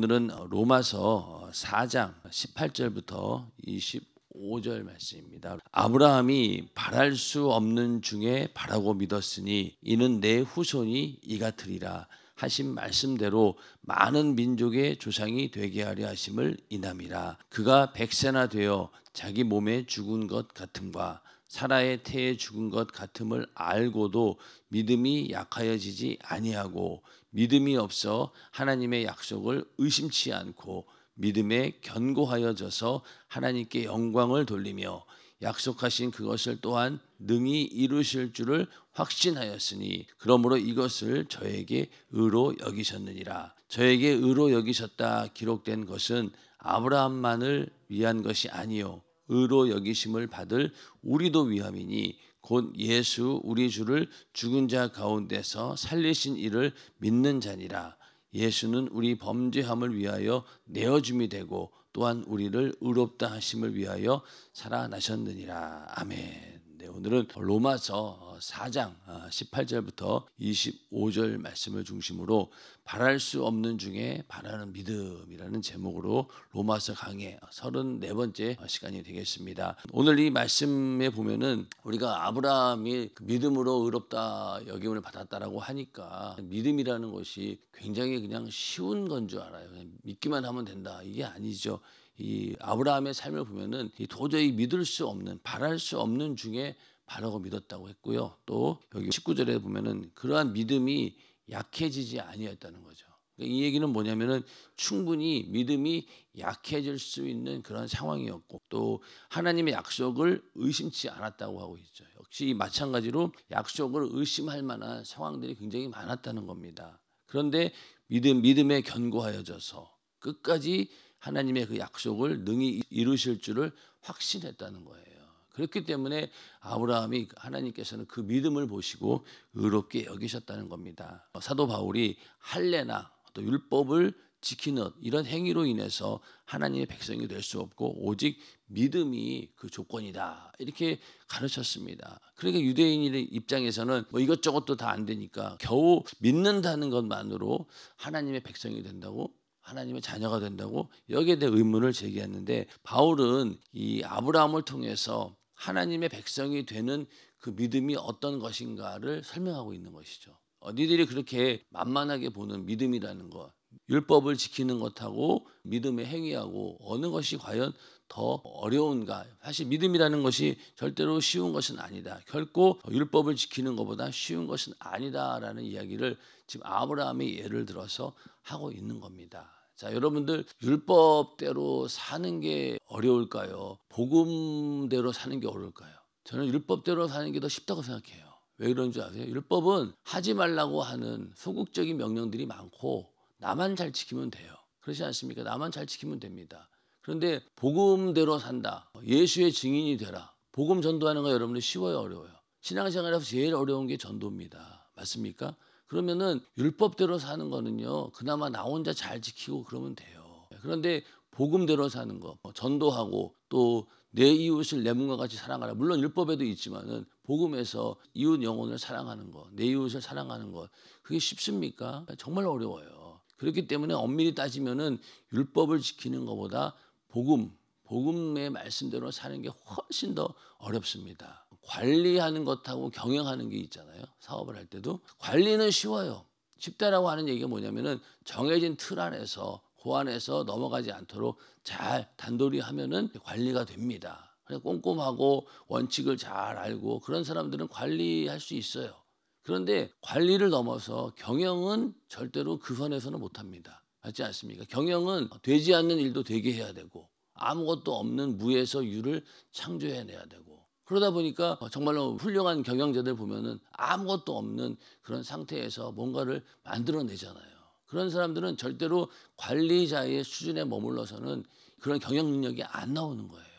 오늘은 로마서 4장 18절부터 25절 말씀입니다. 아브라함이 바랄 수 없는 중에 바라고 믿었으니 이는 내 후손이 이 같으리라 하신 말씀대로 많은 민족의 조상이 되게 하려 하심을 인함이라 그가 백세나 되어 자기 몸에 죽은 것 같음과 사라의 태에 죽은 것 같음을 알고도 믿음이 약하여지지 아니하고 믿음이 없어 하나님의 약속을 의심치 않고 믿음에 견고하여져서 하나님께 영광을 돌리며 약속하신 그것을 또한 능히 이루실 줄을 확신하였으니 그러므로 이것을 저에게 의로 여기셨느니라. 저에게 의로 여기셨다 기록된 것은 아브라함만을 위한 것이 아니요 의로 여기심을 받을 우리도 위함이니 곧 예수 우리 주를 죽은 자 가운데서 살리신 이를 믿는 자니라 예수는 우리 범죄함을 위하여 내어줌이 되고 또한 우리를 의롭다 하심을 위하여 살아나셨느니라 아멘. 네, 오늘은 로마서 4장 18절부터 25절 말씀을 중심으로 바랄 수 없는 중에 바라는 믿음이라는 제목으로 로마서 강의 34번째 시간이 되겠습니다. 오늘 이 말씀에 보면은 우리가 아브라함이 그 믿음으로 의롭다 여김을 받았다라고 하니까 믿음이라는 것이 굉장히 그냥 쉬운 건 줄 알아요. 믿기만 하면 된다. 이게 아니죠. 이 아브라함의 삶을 보면은 도저히 믿을 수 없는 바랄 수 없는 중에 바라고 믿었다고 했고요. 또 여기 19절에 보면은 그러한 믿음이 약해지지 아니었다는 거죠. 그러니까 이 얘기는 뭐냐면은 충분히 믿음이 약해질 수 있는 그런 상황이었고 또 하나님의 약속을 의심치 않았다고 하고 있죠. 역시 마찬가지로 약속을 의심할 만한 상황들이 굉장히 많았다는 겁니다. 그런데 믿음 믿음에 견고하여져서 끝까지 하나님의 그 약속을 능히 이루실 줄을 확신했다는 거예요. 그렇기 때문에 아브라함이 하나님께서는 그 믿음을 보시고 의롭게 여기셨다는 겁니다. 사도 바울이 할례나 또 율법을 지키는 이런 행위로 인해서 하나님의 백성이 될 수 없고 오직 믿음이 그 조건이다 이렇게 가르쳤습니다. 그러니까 유대인의 입장에서는 뭐 이것저것도 다 안 되니까 겨우 믿는다는 것만으로 하나님의 백성이 된다고 하나님의 자녀가 된다고 여기에 대해 의문을 제기했는데 바울은 이 아브라함을 통해서 하나님의 백성이 되는 그 믿음이 어떤 것인가를 설명하고 있는 것이죠. 어, 니들이 그렇게 만만하게 보는 믿음이라는 것, 율법을 지키는 것하고 믿음의 행위하고 어느 것이 과연 더 어려운가? 사실 믿음이라는 것이 절대로 쉬운 것은 아니다. 결코 율법을 지키는 것보다 쉬운 것은 아니다라는 이야기를 지금 아브라함이 예를 들어서 하고 있는 겁니다. 자, 여러분들 율법대로 사는 게 어려울까요? 복음대로 사는 게 어려울까요? 저는 율법대로 사는 게 더 쉽다고 생각해요. 왜 그런 줄 아세요? 율법은 하지 말라고 하는 소극적인 명령들이 많고 나만 잘 지키면 돼요. 그렇지 않습니까? 나만 잘 지키면 됩니다. 그런데 복음대로 산다. 예수의 증인이 되라. 복음 전도하는 거 여러분들 쉬워요, 어려워요? 신앙생활에서 제일 어려운 게 전도입니다. 맞습니까? 그러면은 율법대로 사는 거는요. 그나마 나 혼자 잘 지키고 그러면 돼요. 그런데 복음대로 사는 거, 뭐 전도하고 또 내 이웃을 내 몸과 같이 사랑하라. 물론 율법에도 있지만은 복음에서 이웃 영혼을 사랑하는 것, 내 이웃을 사랑하는 것, 그게 쉽습니까? 정말 어려워요. 그렇기 때문에 엄밀히 따지면은 율법을 지키는 것보다 복음, 복음의 말씀대로 사는 게 훨씬 더 어렵습니다. 관리하는 것하고 경영하는 게 있잖아요. 사업을 할 때도 관리는 쉬워요. 쉽다라고 하는 얘기가 뭐냐면은 정해진 틀 안에서 그 안에서 넘어가지 않도록 잘 단돌이 하면은 관리가 됩니다. 꼼꼼하고 원칙을 잘 알고 그런 사람들은 관리할 수 있어요. 그런데 관리를 넘어서 경영은 절대로 그 선에서는 못합니다. 맞지 않습니까? 경영은 되지 않는 일도 되게 해야 되고 아무것도 없는 무에서 유를 창조해내야 되고 그러다 보니까 정말로 훌륭한 경영자들 보면은 아무것도 없는 그런 상태에서 뭔가를 만들어내잖아요. 그런 사람들은 절대로 관리자의 수준에 머물러서는 그런 경영 능력이 안 나오는 거예요.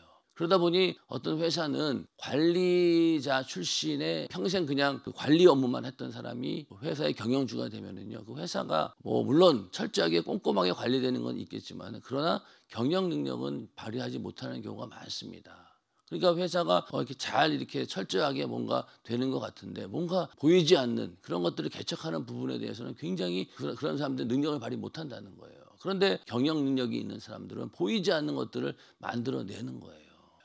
그러다 보니 어떤 회사는 관리자 출신의 평생 그냥 그 관리 업무만 했던 사람이 회사의 경영주가 되면은요, 그 회사가 뭐 물론 철저하게 꼼꼼하게 관리되는 건 있겠지만 그러나 경영 능력은 발휘하지 못하는 경우가 많습니다. 그러니까 회사가 어, 이렇게 잘 이렇게 철저하게 뭔가 되는 것 같은데 뭔가 보이지 않는 그런 것들을 개척하는 부분에 대해서는 굉장히 그런 사람들 능력을 발휘 못한다는 거예요. 그런데 경영 능력이 있는 사람들은 보이지 않는 것들을 만들어내는 거예요.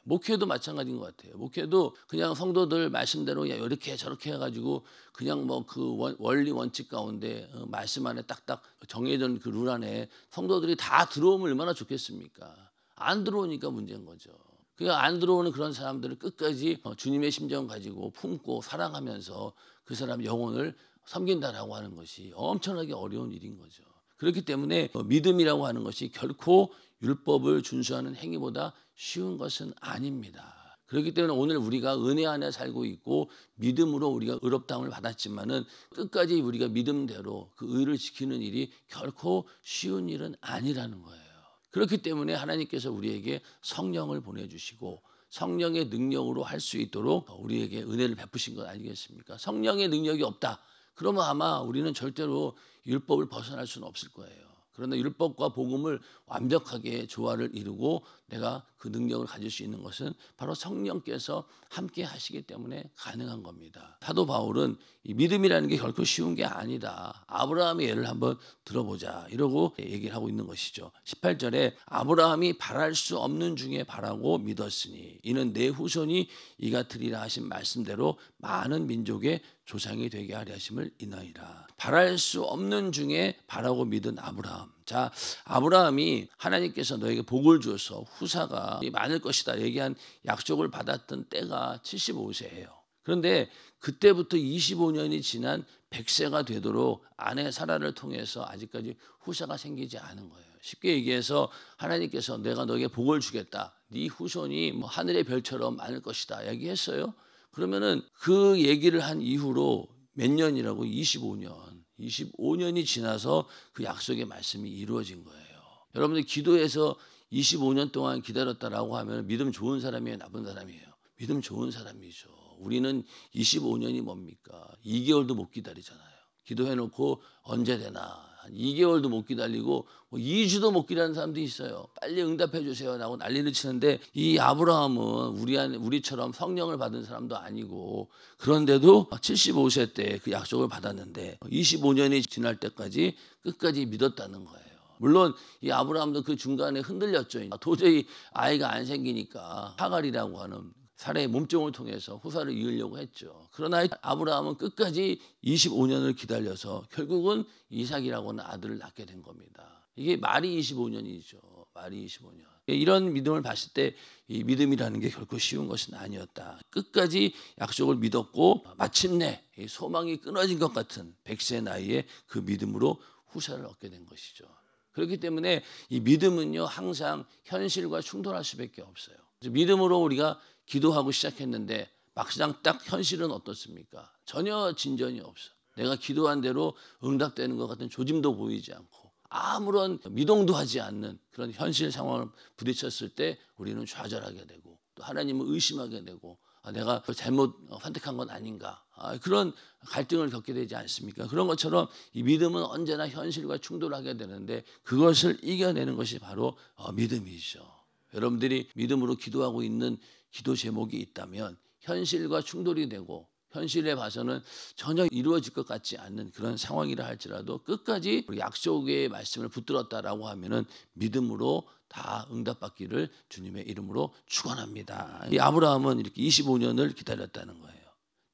목회도 마찬가지인 것 같아요. 목회도 그냥 성도들 말씀대로 이렇게 저렇게 해가지고 그냥 뭐 그 원리 원칙 가운데 어, 말씀 안에 딱딱 정해진 그 룰 안에 성도들이 다 들어오면 얼마나 좋겠습니까? 안 들어오니까 문제인 거죠. 그러니까 안 들어오는 그런 사람들을 끝까지 어, 주님의 심정 가지고 품고 사랑하면서 그 사람 영혼을 섬긴다라고 하는 것이 엄청나게 어려운 일인 거죠. 그렇기 때문에 어, 믿음이라고 하는 것이 결코 율법을 준수하는 행위보다 쉬운 것은 아닙니다. 그렇기 때문에 오늘 우리가 은혜 안에 살고 있고 믿음으로 우리가 의롭다함을 받았지만은 끝까지 우리가 믿음대로 그 의를 지키는 일이 결코 쉬운 일은 아니라는 거예요. 그렇기 때문에 하나님께서 우리에게 성령을 보내주시고 성령의 능력으로 할 수 있도록 우리에게 은혜를 베푸신 것 아니겠습니까? 성령의 능력이 없다. 그러면 아마 우리는 절대로 율법을 벗어날 수는 없을 거예요. 그러나 율법과 복음을 완벽하게 조화를 이루고 내가 그 능력을 가질 수 있는 것은 바로 성령께서 함께 하시기 때문에 가능한 겁니다. 사도 바울은 이 믿음이라는 게 결코 쉬운 게 아니다. 아브라함의 예를 한번 들어보자. 이러고 얘기를 하고 있는 것이죠. 18절에 아브라함이 바랄 수 없는 중에 바라고 믿었으니 이는 내 후손이 이 같으리라 하신 말씀대로 많은 민족의 조상이 되게 하려 하심을 인하이라. 바랄 수 없는 중에 바라고 믿은 아브라함. 자, 아브라함이 하나님께서 너에게 복을 주어서 후사가 많을 것이다 얘기한 약속을 받았던 때가 75세예요. 그런데 그때부터 25년이 지난 100세가 되도록 아내 사라를 통해서 아직까지 후사가 생기지 않은 거예요. 쉽게 얘기해서 하나님께서 내가 너에게 복을 주겠다. 네 후손이 뭐 하늘의 별처럼 많을 것이다. 얘기했어요. 그러면은 그 얘기를 한 이후로 몇 년이라고 25년. 25년이 지나서 그 약속의 말씀이 이루어진 거예요. 여러분들 기도해서 25년 동안 기다렸다라고 하면 믿음 좋은 사람이에요, 나쁜 사람이에요? 믿음 좋은 사람이죠. 우리는 25년이 뭡니까? 2개월도 못 기다리잖아요. 기도해 놓고 언제 되나 한 2개월도 못 기다리고 뭐 2주도 못 기다리는 사람도 있어요. 빨리 응답해 주세요. 라고 난리를 치는데 이 아브라함은 우리 안, 우리처럼 성령을 받은 사람도 아니고 그런데도 75세 때 그 약속을 받았는데 25년이 지날 때까지 끝까지 믿었다는 거예요. 물론 이 아브라함도 그 중간에 흔들렸죠. 도저히 아이가 안 생기니까 하갈이라고 하는 사례의 몸종을 통해서 후사를 이으려고 했죠. 그러나 아브라함은 끝까지 25년을 기다려서 결국은 이삭이라고 하는 아들을 낳게 된 겁니다. 이게 말이 25년이죠. 말이 25년. 이런 믿음을 봤을 때 이 믿음이라는 게 결코 쉬운 것은 아니었다. 끝까지 약속을 믿었고 마침내 소망이 끊어진 것 같은 100세 나이에 그 믿음으로 후사를 얻게 된 것이죠. 그렇기 때문에 이 믿음은요 항상 현실과 충돌할 수밖에 없어요. 믿음으로 우리가 기도하고 시작했는데 막상 딱 현실은 어떻습니까? 전혀 진전이 없어. 내가 기도한 대로 응답되는 것 같은 조짐도 보이지 않고 아무런 미동도 하지 않는 그런 현실 상황을 부딪혔을 때 우리는 좌절하게 되고 또 하나님을 의심하게 되고 아, 내가 잘못 선택한 건 아닌가 아, 그런 갈등을 겪게 되지 않습니까? 그런 것처럼 이 믿음은 언제나 현실과 충돌하게 되는데 그것을 이겨내는 것이 바로 어, 믿음이죠. 여러분들이 믿음으로 기도하고 있는 기도 제목이 있다면 현실과 충돌이 되고 현실에 봐서는 전혀 이루어질 것 같지 않는 그런 상황이라 할지라도 끝까지 약속의 말씀을 붙들었다라고 하면은 믿음으로 다 응답받기를 주님의 이름으로 축원합니다. 이 아브라함은 이렇게 25년을 기다렸다는 거예요.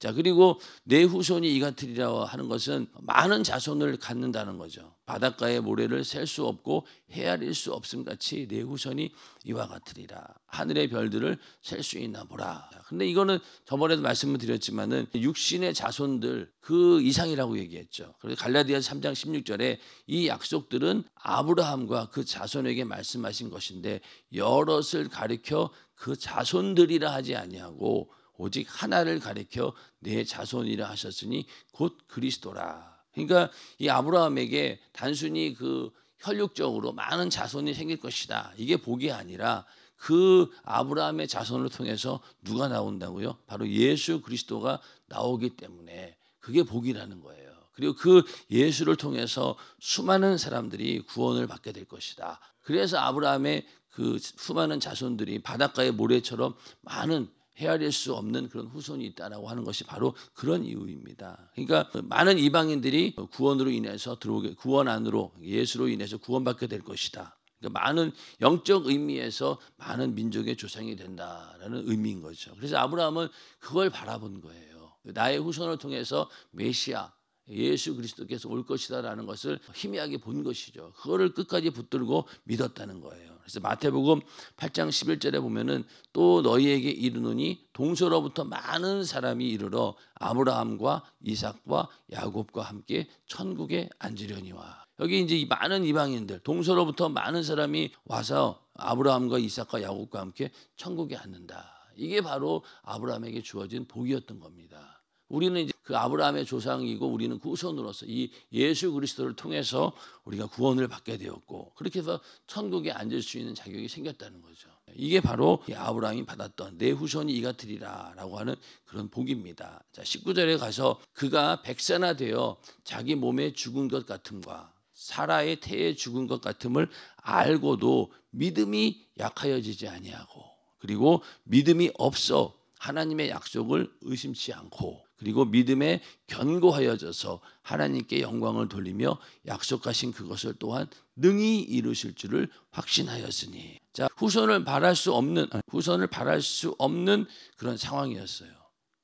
자, 그리고 내 후손이 이 같으리라 하는 것은 많은 자손을 갖는다는 거죠. 바닷가의 모래를 셀 수 없고 헤아릴 수 없음 같이 내 후손이 이와 같으리라. 하늘의 별들을 셀 수 있나 보라. 근데 이거는 저번에도 말씀을 드렸지만은 육신의 자손들 그 이상이라고 얘기했죠. 그래서 갈라디아서 3장 16절에 이 약속들은 아브라함과 그 자손에게 말씀하신 것인데 여럿을 가리켜 그 자손들이라 하지 아니하고 오직 하나를 가리켜 내 자손이라 하셨으니 곧 그리스도라. 그러니까 이 아브라함에게 단순히 그 혈육적으로 많은 자손이 생길 것이다. 이게 복이 아니라 그 아브라함의 자손을 통해서 누가 나온다고요? 바로 예수 그리스도가 나오기 때문에 그게 복이라는 거예요. 그리고 그 예수를 통해서 수많은 사람들이 구원을 받게 될 것이다. 그래서 아브라함의 그 수많은 자손들이 바닷가의 모래처럼 많은 헤아릴 수 없는 그런 후손이 있다라고 하는 것이 바로 그런 이유입니다. 그러니까 많은 이방인들이 구원으로 인해서 들어오게 구원 안으로 예수로 인해서 구원받게 될 것이다. 그러니까 많은 영적 의미에서 많은 민족의 조상이 된다라는 의미인 거죠. 그래서 아브라함은 그걸 바라본 거예요. 나의 후손을 통해서 메시아 예수 그리스도께서 올 것이다라는 것을 희미하게 본 것이죠. 그거를 끝까지 붙들고 믿었다는 거예요. 그래서 마태복음 8장 11절에 보면은 또 너희에게 이르노니 동서로부터 많은 사람이 이르러 아브라함과 이삭과 야곱과 함께 천국에 앉으려니와 여기 이제 이 많은 이방인들 동서로부터 많은 사람이 와서 아브라함과 이삭과 야곱과 함께 천국에 앉는다. 이게 바로 아브라함에게 주어진 복이었던 겁니다. 우리는 이제 그 아브라함의 조상이고 우리는 그 후손으로서 이 예수 그리스도를 통해서 우리가 구원을 받게 되었고 그렇게 해서 천국에 앉을 수 있는 자격이 생겼다는 거죠. 이게 바로 아브라함이 받았던 내 후손이 이같으리라라고 하는 그런 복입니다. 자, 19절에 가서 그가 백세나 되어 자기 몸에 죽은 것 같음과 사라의 태에 죽은 것 같음을 알고도 믿음이 약하여지지 아니하고 그리고 믿음이 없어 하나님의 약속을 의심치 않고 그리고 믿음에 견고하여져서 하나님께 영광을 돌리며 약속하신 그것을 또한 능히 이루실 줄을 확신하였으니 자 후손을 바랄 수 없는 후손을 바랄 수 없는 그런 상황이었어요.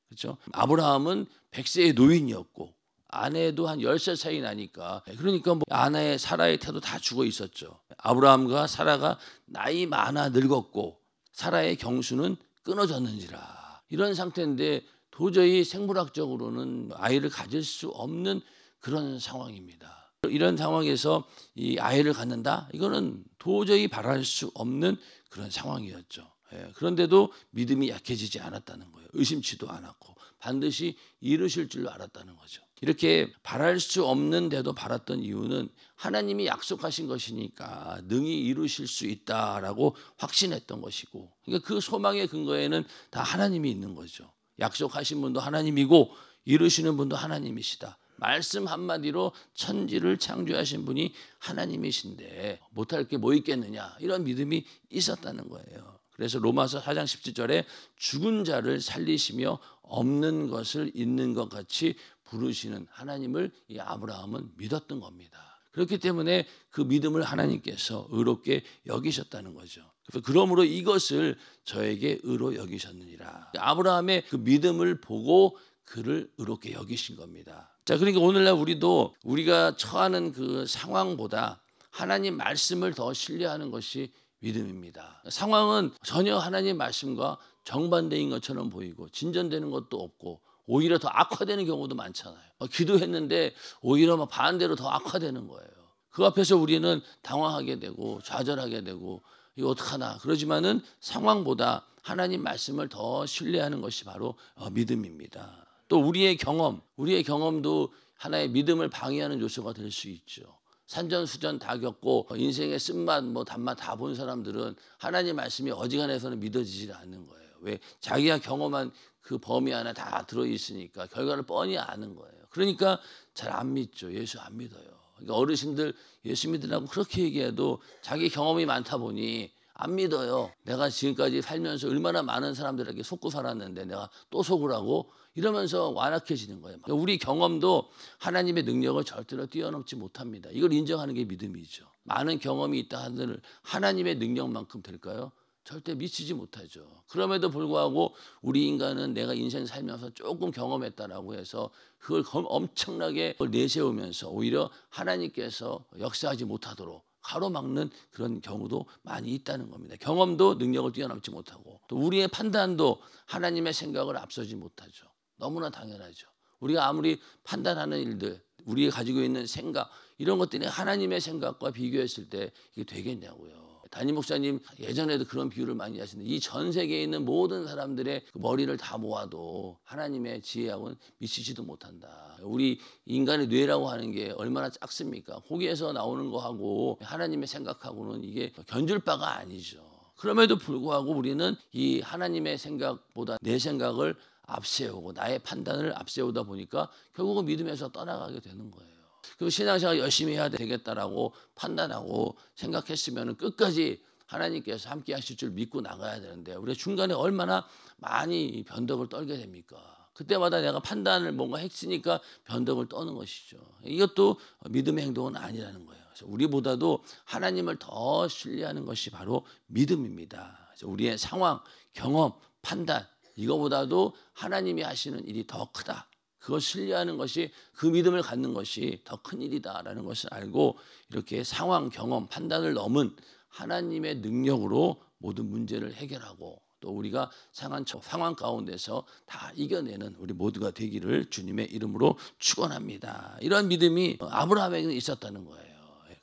그렇죠? 아브라함은 100세의 노인이었고 아내도 한 10살 차이 나니까 그러니까 뭐 아내의 사라의 태도 다 죽어 있었죠. 아브라함과 사라가 나이 많아 늙었고 사라의 경수는 끊어졌는지라 이런 상태인데 도저히 생물학적으로는 아이를 가질 수 없는 그런 상황입니다. 이런 상황에서 이 아이를 갖는다? 이거는 도저히 바랄 수 없는 그런 상황이었죠. 예, 그런데도 믿음이 약해지지 않았다는 거예요. 의심치도 않았고 반드시 이루실 줄 알았다는 거죠. 이렇게 바랄 수 없는데도 바랐던 이유는 하나님이 약속하신 것이니까 능히 이루실 수 있다라고 확신했던 것이고 그러니까 그 소망의 근거에는 다 하나님이 있는 거죠. 약속하신 분도 하나님이고 이루시는 분도 하나님이시다. 말씀 한마디로 천지를 창조하신 분이 하나님이신데 못할 게 뭐 있겠느냐 이런 믿음이 있었다는 거예요. 그래서 로마서 4장 17절에 죽은 자를 살리시며 없는 것을 있는 것 같이 부르시는 하나님을 이 아브라함은 믿었던 겁니다. 그렇기 때문에 그 믿음을 하나님께서 의롭게 여기셨다는 거죠. 그러므로 이것을 저에게 의로 여기셨느니라. 아브라함의 그 믿음을 보고 그를 의롭게 여기신 겁니다. 자, 그러니까 오늘날 우리도 우리가 처하는 그 상황보다 하나님 말씀을 더 신뢰하는 것이 믿음입니다. 상황은 전혀 하나님 말씀과 정반대인 것처럼 보이고 진전되는 것도 없고 오히려 더 악화되는 경우도 많잖아요. 어, 기도했는데 오히려 막 반대로 더 악화되는 거예요. 그 앞에서 우리는 당황하게 되고 좌절하게 되고 이거 어떡하나 그러지만은 상황보다 하나님 말씀을 더 신뢰하는 것이 바로 어, 믿음입니다. 또 우리의 경험, 우리의 경험도 하나의 믿음을 방해하는 요소가 될 수 있죠. 산전수전 다 겪고 인생의 쓴맛 뭐 단맛 다 본 사람들은 하나님 말씀이 어지간해서는 믿어지지 않는 거예요. 왜 자기가 경험한 그 범위 안에 다 들어 있으니까 결과를 뻔히 아는 거예요. 그러니까 잘 안 믿죠. 예수 안 믿어요. 그러니까 어르신들 예수 믿으라고 그렇게 얘기해도 자기 경험이 많다 보니 안 믿어요. 내가 지금까지 살면서 얼마나 많은 사람들에게 속고 살았는데 내가 또 속으라고 이러면서 완악해지는 거예요. 우리 경험도 하나님의 능력을 절대로 뛰어넘지 못합니다. 이걸 인정하는 게 믿음이죠. 많은 경험이 있다 하늘 하나님의 능력만큼 될까요? 절대 미치지 못하죠. 그럼에도 불구하고 우리 인간은 내가 인생 살면서 조금 경험했다라고 해서 그걸 엄청나게 내세우면서 오히려 하나님께서 역사하지 못하도록 가로막는 그런 경우도 많이 있다는 겁니다. 경험도 능력을 뛰어넘지 못하고 또 우리의 판단도 하나님의 생각을 앞서지 못하죠. 너무나 당연하죠. 우리가 아무리 판단하는 일들, 우리가 가지고 있는 생각 이런 것들이 하나님의 생각과 비교했을 때 이게 되겠냐고요. 담임 목사님 예전에도 그런 비유를 많이 하시는데 이 전 세계에 있는 모든 사람들의 그 머리를 다 모아도 하나님의 지혜하고는 미치지도 못한다. 우리 인간의 뇌라고 하는 게 얼마나 작습니까? 거기에서 나오는 거하고 하나님의 생각하고는 이게 견줄 바가 아니죠. 그럼에도 불구하고 우리는 이 하나님의 생각보다 내 생각을 앞세우고 나의 판단을 앞세우다 보니까 결국은 믿음에서 떠나가게 되는 거예요. 그 신앙생활 열심히 해야 되겠다라고 판단하고 생각했으면 끝까지 하나님께서 함께 하실 줄 믿고 나가야 되는데 우리가 중간에 얼마나 많이 변덕을 떨게 됩니까? 그때마다 내가 판단을 뭔가 했으니까 변덕을 떠는 것이죠. 이것도 믿음의 행동은 아니라는 거예요. 우리보다도 하나님을 더 신뢰하는 것이 바로 믿음입니다. 우리의 상황, 경험, 판단 이거보다도 하나님이 하시는 일이 더 크다. 그걸 신뢰하는 것이 그 믿음을 갖는 것이 더 큰 일이다라는 것을 알고 이렇게 상황, 경험, 판단을 넘은 하나님의 능력으로 모든 문제를 해결하고 또 우리가 상한 상황 가운데서 다 이겨내는 우리 모두가 되기를 주님의 이름으로 축원합니다. 이런 믿음이 아브라함에게 있었다는 거예요.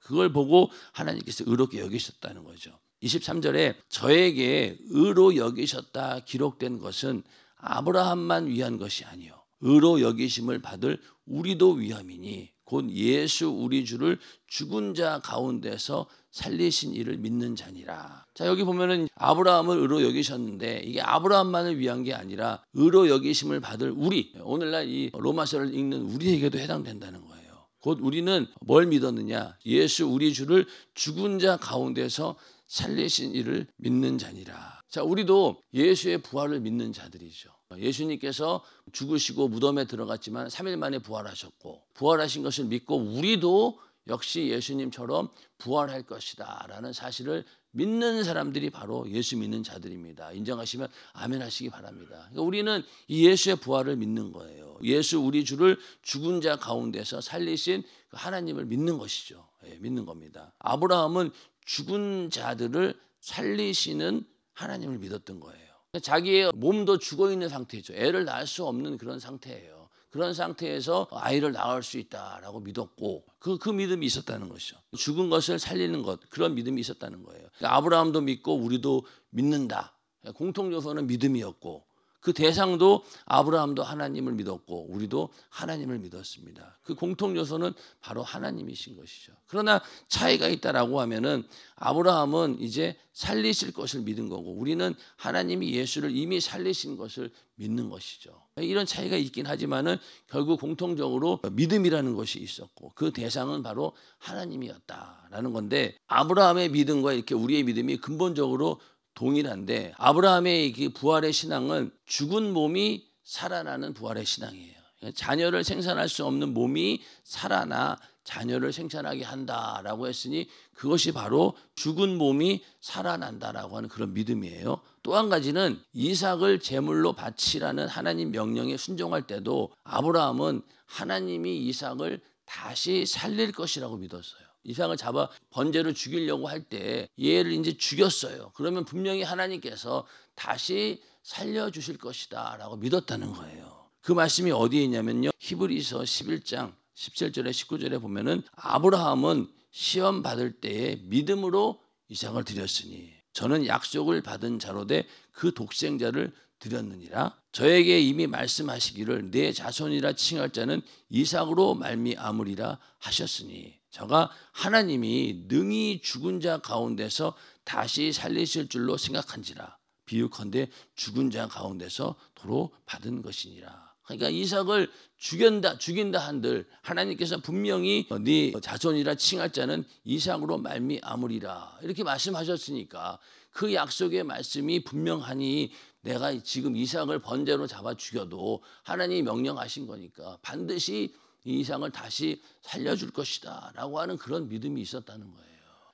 그걸 보고 하나님께서 의롭게 여기셨다는 거죠. 23절에 저에게 의로 여기셨다 기록된 것은 아브라함만 위한 것이 아니요 의로 여기심을 받을 우리도 위함이니 곧 예수 우리 주를 죽은 자 가운데서 살리신 이를 믿는 자니라. 자, 여기 보면은 아브라함을 의로 여기셨는데 이게 아브라함만을 위한 게 아니라 의로 여기심을 받을 우리, 오늘날 이 로마서를 읽는 우리에게도 해당된다는 거예요. 곧 우리는 뭘 믿었느냐? 예수 우리 주를 죽은 자 가운데서 살리신 이를 믿는 자니라. 자, 우리도 예수의 부활을 믿는 자들이죠. 예수님께서 죽으시고 무덤에 들어갔지만 3일 만에 부활하셨고 부활하신 것을 믿고 우리도 역시 예수님처럼 부활할 것이다 라는 사실을 믿는 사람들이 바로 예수 믿는 자들입니다. 인정하시면 아멘 하시기 바랍니다. 그러니까 우리는 이 예수의 부활을 믿는 거예요. 예수 우리 주를 죽은 자 가운데서 살리신 그 하나님을 믿는 것이죠. 예, 믿는 겁니다. 아브라함은 죽은 자들을 살리시는 하나님을 믿었던 거예요. 자기의 몸도 죽어 있는 상태죠. 애를 낳을 수 없는 그런 상태예요. 그런 상태에서 아이를 낳을 수 있다라고 믿었고 그, 그 믿음이 있었다는 것이죠. 죽은 것을 살리는 것 그런 믿음이 있었다는 거예요. 그러니까 아브라함도 믿고 우리도 믿는다. 공통 요소는 믿음이었고 그 대상도 아브라함도 하나님을 믿었고 우리도 하나님을 믿었습니다. 그 공통 요소는 바로 하나님이신 것이죠. 그러나 차이가 있다라고 하면은 아브라함은 이제 살리실 것을 믿은 거고 우리는 하나님이 예수를 이미 살리신 것을 믿는 것이죠. 이런 차이가 있긴 하지만은 결국 공통적으로 믿음이라는 것이 있었고 그 대상은 바로 하나님이었다라는 건데 아브라함의 믿음과 이렇게 우리의 믿음이 근본적으로 동일한데 아브라함의 그 부활의 신앙은 죽은 몸이 살아나는 부활의 신앙이에요. 자녀를 생산할 수 없는 몸이 살아나 자녀를 생산하게 한다라고 했으니 그것이 바로 죽은 몸이 살아난다라고 하는 그런 믿음이에요. 또 한 가지는 이삭을 제물로 바치라는 하나님 명령에 순종할 때도 아브라함은 하나님이 이삭을 다시 살릴 것이라고 믿었어요. 이삭을 잡아 번제로 죽이려고 할 때 얘를 이제 죽였어요. 그러면 분명히 하나님께서 다시 살려 주실 것이다라고 믿었다는 거예요. 그 말씀이 어디에 있냐면요. 히브리서 11장 17절에 19절에 보면은 아브라함은 시험 받을 때에 믿음으로 이삭을 드렸으니 저는 약속을 받은 자로 되 그 독생자를 드렸느니라 저에게 이미 말씀하시기를 내 자손이라 칭할 자는 이삭으로 말미암으리라 하셨으니 저가 하나님이 능히 죽은 자 가운데서 다시 살리실 줄로 생각한지라 비유컨대 죽은 자 가운데서 도로 받은 것이니라. 그러니까 이삭을 죽인다 죽인다 한들 하나님께서 분명히 네 자손이라 칭할 자는 이삭으로 말미암으리라. 이렇게 말씀하셨으니까 그 약속의 말씀이 분명하니 내가 지금 이삭을 번제로 잡아 죽여도 하나님이 명령하신 거니까 반드시 이 이삭을 다시 살려줄 것이다 라고 하는 그런 믿음이 있었다는 거예요.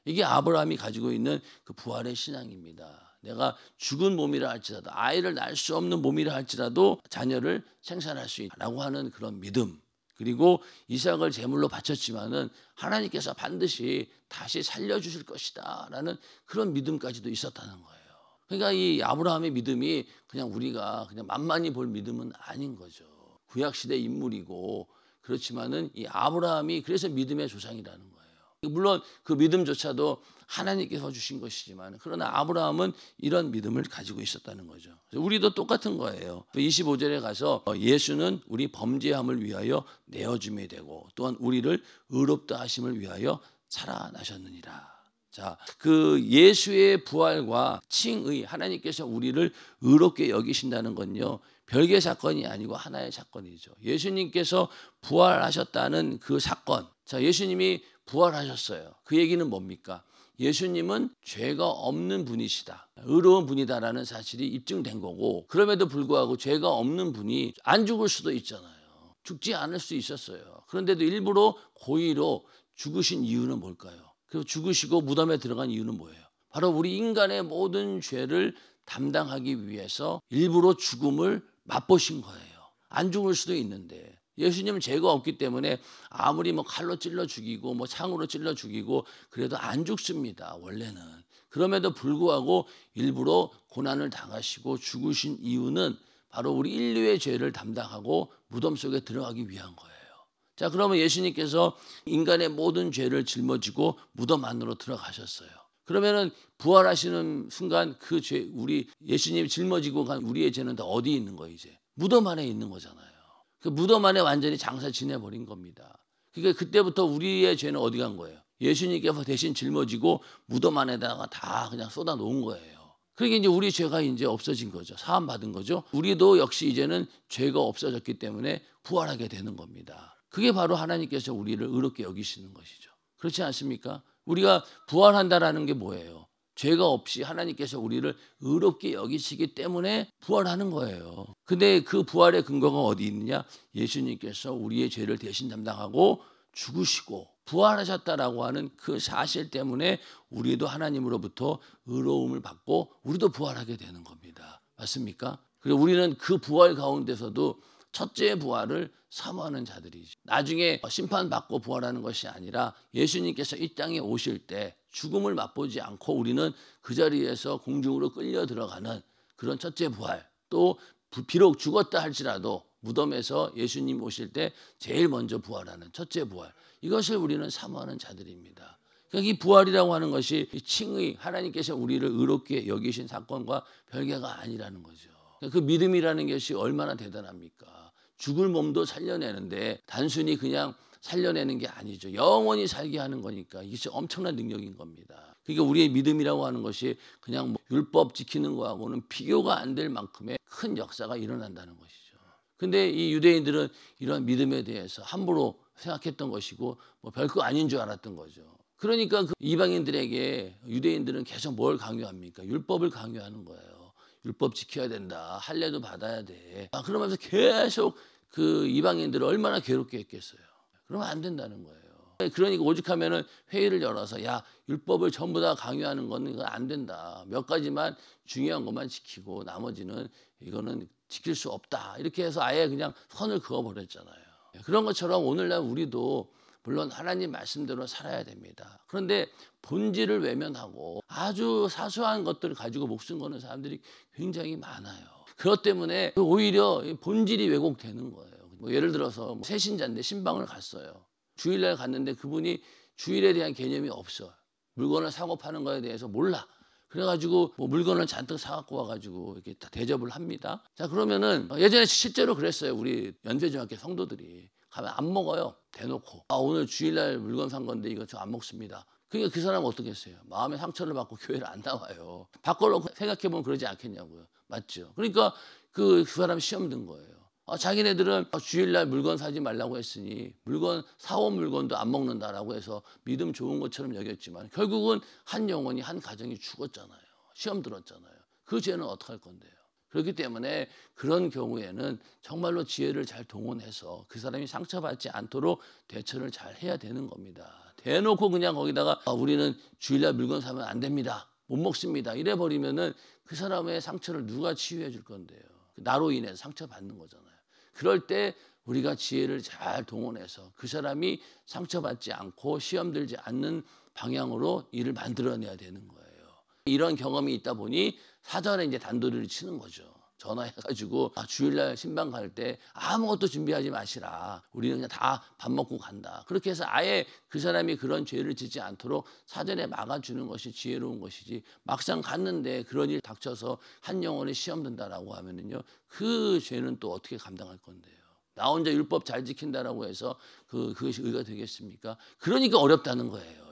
이게 아브라함이 가지고 있는 그 부활의 신앙입니다. 내가 죽은 몸이라 할지라도 아이를 낳을 수 없는 몸이라 할지라도 자녀를 생산할 수 있다라고 하는 그런 믿음. 그리고 이삭을 제물로 바쳤지만은 하나님께서 반드시 다시 살려 주실 것이다라는 그런 믿음까지도 있었다는 거예요. 그러니까 이 아브라함의 믿음이 그냥 우리가 그냥 만만히 볼 믿음은 아닌 거죠. 구약 시대 인물이고 그렇지만은 이 아브라함이 그래서 믿음의 조상이라는 거예요. 물론 그 믿음조차도 하나님께서 주신 것이지만 그러나 아브라함은 이런 믿음을 가지고 있었다는 거죠. 우리도 똑같은 거예요. 25절에 가서 예수는 우리 범죄함을 위하여 내어줌이 되고 또한 우리를 의롭다 하심을 위하여 살아나셨느니라. 자, 그 예수의 부활과 칭의 하나님께서 우리를 의롭게 여기신다는 건요. 별개 사건이 아니고 하나의 사건이죠. 예수님께서 부활하셨다는 그 사건. 자, 예수님이 부활하셨어요. 그 얘기는 뭡니까? 예수님은 죄가 없는 분이시다. 의로운 분이다라는 사실이 입증된 거고 그럼에도 불구하고 죄가 없는 분이 안 죽을 수도 있잖아요. 죽지 않을 수 있었어요. 그런데도 일부러 고의로 죽으신 이유는 뭘까요? 그리고 죽으시고 무덤에 들어간 이유는 뭐예요? 바로 우리 인간의 모든 죄를 담당하기 위해서 일부러 죽음을 맛보신 거예요. 안 죽을 수도 있는데 예수님은 죄가 없기 때문에 아무리 뭐 칼로 찔러 죽이고 뭐 창으로 찔러 죽이고 그래도 안 죽습니다. 원래는. 그럼에도 불구하고 일부러 고난을 당하시고 죽으신 이유는 바로 우리 인류의 죄를 담당하고 무덤 속에 들어가기 위한 거예요. 자, 그러면 예수님께서 인간의 모든 죄를 짊어지고 무덤 안으로 들어가셨어요. 그러면은 부활하시는 순간 그 죄, 우리 예수님 짊어지고 간 우리의 죄는 다 어디 있는 거예요, 이제? 무덤 안에 있는 거잖아요. 그 무덤 안에 완전히 장사 지내버린 겁니다. 그러니까 그때부터 우리의 죄는 어디 간 거예요? 예수님께서 대신 짊어지고 무덤 안에다가 다 그냥 쏟아 놓은 거예요. 그러니까 이제 우리 죄가 이제 없어진 거죠. 사함 받은 거죠. 우리도 역시 이제는 죄가 없어졌기 때문에 부활하게 되는 겁니다. 그게 바로 하나님께서 우리를 의롭게 여기시는 것이죠. 그렇지 않습니까? 우리가 부활한다라는 게 뭐예요? 죄가 없이 하나님께서 우리를 의롭게 여기시기 때문에 부활하는 거예요. 근데 그 부활의 근거가 어디 있느냐? 예수님께서 우리의 죄를 대신 담당하고 죽으시고 부활하셨다라고 하는 그 사실 때문에 우리도 하나님으로부터 의로움을 받고 우리도 부활하게 되는 겁니다. 맞습니까? 그리고 우리는 그 부활 가운데서도 첫째 부활을 사모하는 자들이죠. 나중에 심판받고 부활하는 것이 아니라 예수님께서 이 땅에 오실 때 죽음을 맛보지 않고 우리는 그 자리에서 공중으로 끌려 들어가는 그런 첫째 부활 또 비록 죽었다 할지라도 무덤에서 예수님 오실 때 제일 먼저 부활하는 첫째 부활 이것을 우리는 사모하는 자들입니다. 그러니까 이 부활이라고 하는 것이 칭의 하나님께서 우리를 의롭게 여기신 사건과 별개가 아니라는 거죠. 그러니까 그 믿음이라는 것이 얼마나 대단합니까? 죽을 몸도 살려내는데 단순히 그냥 살려내는 게 아니죠. 영원히 살게 하는 거니까 이게 엄청난 능력인 겁니다. 그러니까 우리의 믿음이라고 하는 것이 그냥 뭐 율법 지키는 거하고는 비교가 안 될 만큼의 큰 역사가 일어난다는 것이죠. 근데 이 유대인들은 이런 믿음에 대해서 함부로 생각했던 것이고 뭐 별거 아닌 줄 알았던 거죠. 그러니까 그 이방인들에게 유대인들은 계속 뭘 강요합니까? 율법을 강요하는 거예요. 율법 지켜야 된다. 할례도 받아야 돼. 아, 그러면서 계속 그 이방인들을 얼마나 괴롭게 했겠어요. 그러면 안 된다는 거예요. 그러니까 오죽하면은 회의를 열어서 야 율법을 전부 다 강요하는 거는 이건 안 된다. 몇 가지만 중요한 것만 지키고 나머지는 이거는 지킬 수 없다. 이렇게 해서 아예 그냥 선을 그어 버렸잖아요. 그런 것처럼 오늘날 우리도 물론 하나님 말씀대로 살아야 됩니다. 그런데 본질을 외면하고 아주 사소한 것들을 가지고 목숨 거는 사람들이 굉장히 많아요. 그것 때문에 오히려 본질이 왜곡되는 거예요. 뭐 예를 들어서 뭐 새신자인데 신방을 갔어요. 주일날 갔는데 그분이 주일에 대한 개념이 없어. 물건을 사고 파는 거에 대해서 몰라. 그래가지고 뭐 물건을 잔뜩 사갖고 와가지고 이렇게 다 대접을 합니다. 자 그러면은 예전에 실제로 그랬어요. 우리 연세중학교 성도들이 가면 안 먹어요. 대놓고 아 오늘 주일날 물건 산 건데 이거 저 안 먹습니다. 그러니까 그 사람은 어떻게 했어요? 마음의 상처를 받고 교회를 안 나와요. 바꿔놓고 생각해보면 그러지 않겠냐고요. 맞죠? 그러니까 그, 그 사람 시험 든 거예요. 아, 자기네들은 주일날 물건 사지 말라고 했으니 물건 사온 물건도 안 먹는다라고 해서 믿음 좋은 것처럼 여겼지만 결국은 한 영혼이 한 가정이 죽었잖아요. 시험 들었잖아요. 그 죄는 어떡할 건데요? 그렇기 때문에 그런 경우에는 정말로 지혜를 잘 동원해서 그 사람이 상처받지 않도록 대처를 잘 해야 되는 겁니다. 대놓고 그냥 거기다가 아, 우리는 주일날 물건 사면 안 됩니다. 못 먹습니다. 이래 버리면은 그 사람의 상처를 누가 치유해 줄 건데요. 나로 인해 상처 받는 거잖아요. 그럴 때 우리가 지혜를 잘 동원해서 그 사람이 상처받지 않고 시험 들지 않는 방향으로 일을 만들어내야 되는 거예요. 이런 경험이 있다 보니 사전에 이제 단도리를 치는 거죠. 전화해가지고 아, 주일날 신방 갈 때 아무것도 준비하지 마시라. 우리는 그냥 다 밥 먹고 간다. 그렇게 해서 아예 그 사람이 그런 죄를 짓지 않도록 사전에 막아주는 것이 지혜로운 것이지 막상 갔는데 그런 일 닥쳐서 한 영혼에 시험 든다라고 하면은요 그 죄는 또 어떻게 감당할 건데요. 나 혼자 율법 잘 지킨다라고 해서 그 그것이 의가 되겠습니까? 그러니까 어렵다는 거예요.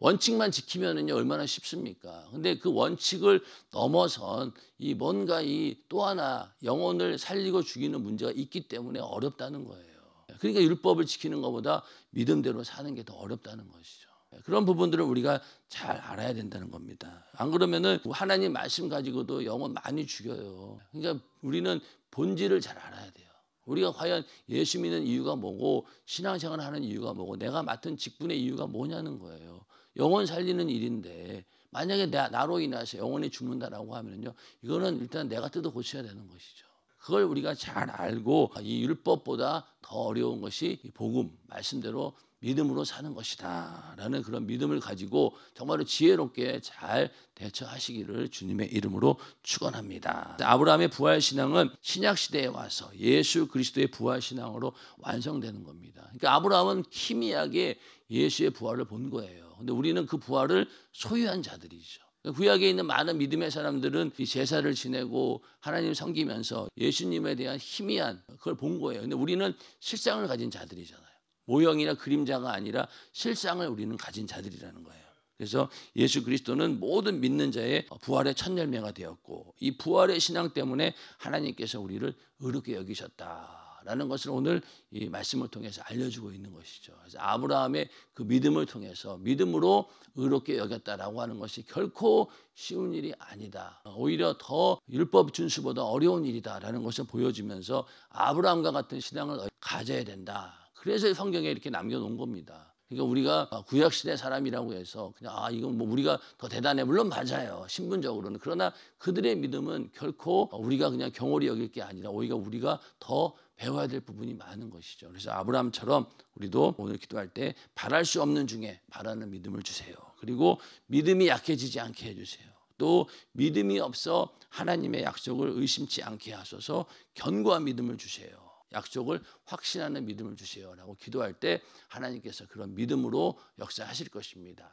원칙만 지키면은요 얼마나 쉽습니까? 근데 그 원칙을 넘어선 이 뭔가 이 또 하나 영혼을 살리고 죽이는 문제가 있기 때문에 어렵다는 거예요. 그러니까 율법을 지키는 것보다 믿음대로 사는 게 더 어렵다는 것이죠. 그런 부분들을 우리가 잘 알아야 된다는 겁니다. 안 그러면은 하나님 말씀 가지고도 영혼 많이 죽여요. 그러니까 우리는 본질을 잘 알아야 돼요. 우리가 과연 예수 믿는 이유가 뭐고 신앙생활 하는 이유가 뭐고 내가 맡은 직분의 이유가 뭐냐는 거예요. 영혼 살리는 일인데 만약에 나, 나로 인해서 영혼이 죽는다라고 하면요 이거는 일단 내가 뜯어 고쳐야 되는 것이죠. 그걸 우리가 잘 알고 이 율법보다 더 어려운 것이 복음 말씀대로 믿음으로 사는 것이다 라는 그런 믿음을 가지고 정말로 지혜롭게 잘 대처하시기를 주님의 이름으로 축원합니다. 아브라함의 부활 신앙은 신약 시대에 와서 예수 그리스도의 부활 신앙으로 완성되는 겁니다. 그러니까 아브라함은 희미하게 예수의 부활을 본 거예요. 근데 우리는 그 부활을 소유한 자들이죠. 구약에 있는 많은 믿음의 사람들은 이 제사를 지내고 하나님 섬기면서 예수님에 대한 희미한 그걸 본 거예요. 근데 우리는 실상을 가진 자들이잖아요. 모형이나 그림자가 아니라 실상을 우리는 가진 자들이라는 거예요. 그래서 예수 그리스도는 모든 믿는 자의 부활의 첫 열매가 되었고 이 부활의 신앙 때문에 하나님께서 우리를 의롭게 여기셨다라는 것을 오늘 이 말씀을 통해서 알려주고 있는 것이죠. 그래서 아브라함의 그 믿음을 통해서 믿음으로 의롭게 여겼다라고 하는 것이 결코 쉬운 일이 아니다. 오히려 더 율법 준수보다 어려운 일이다라는 것을 보여주면서 아브라함과 같은 신앙을 가져야 된다. 그래서 성경에 이렇게 남겨놓은 겁니다. 그러니까 우리가 구약 시대 사람이라고 해서 그냥 아 이건 뭐 우리가 더 대단해 물론 맞아요 신분적으로는 그러나 그들의 믿음은 결코 우리가 그냥 경홀히 여길 게 아니라 오히려 우리가 더 배워야 될 부분이 많은 것이죠. 그래서 아브라함처럼 우리도 오늘 기도할 때 바랄 수 없는 중에 바라는 믿음을 주세요. 그리고 믿음이 약해지지 않게 해주세요. 또 믿음이 없어 하나님의 약속을 의심치 않게 하소서 견고한 믿음을 주세요. 약속을 확신하는 믿음을 주세요라고 기도할 때 하나님께서 그런 믿음으로 역사하실 것입니다.